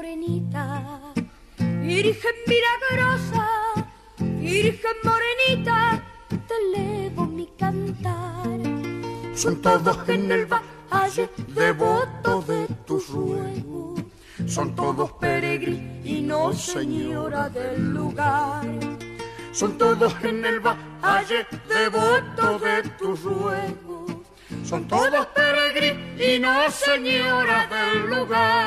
morenita, Virgen milagrosa, Virgen morenita, te elevo mi cantar. Son todos en el valle devotos de tus ruegos, son todos peregrinos, señora del lugar. Son todos en el valle devotos de tus ruegos, son todos peregrinos, señora del lugar.